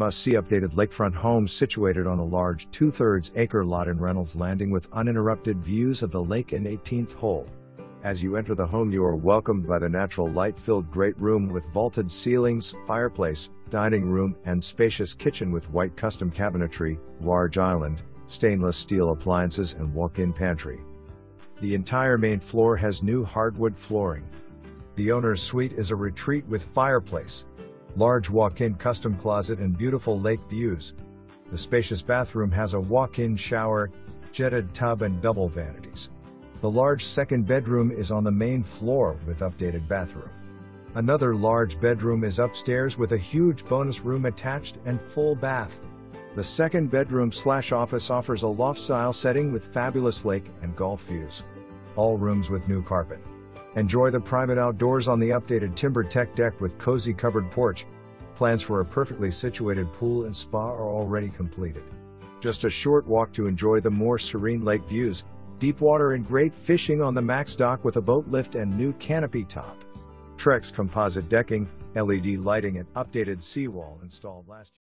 Must-see updated lakefront home situated on a large two-thirds acre lot in Reynolds Landing with uninterrupted views of the lake and 18th hole. As you enter the home you are welcomed by the natural light-filled great room with vaulted ceilings, fireplace, dining room, and spacious kitchen with white custom cabinetry, large island, stainless steel appliances and walk-in pantry. The entire main floor has new hardwood flooring. The owner's suite is a retreat with fireplace, large walk-in custom closet and beautiful lake views. The spacious bathroom has a walk-in shower, jetted tub and double vanities. The large second bedroom is on the main floor with updated bathroom. Another large bedroom is upstairs with a huge bonus room attached and full bath. The second bedroom slash office offers a loft-style setting with fabulous lake and golf views. All rooms with new carpet. Enjoy the private outdoors on the updated TimberTech deck with cozy covered porch. Plans for a perfectly situated pool and spa are already completed. Just a short walk to enjoy the more serene lake views, deep water and great fishing on the max dock with a boat lift and new canopy top. Trex composite decking, LED lighting and updated seawall installed last year.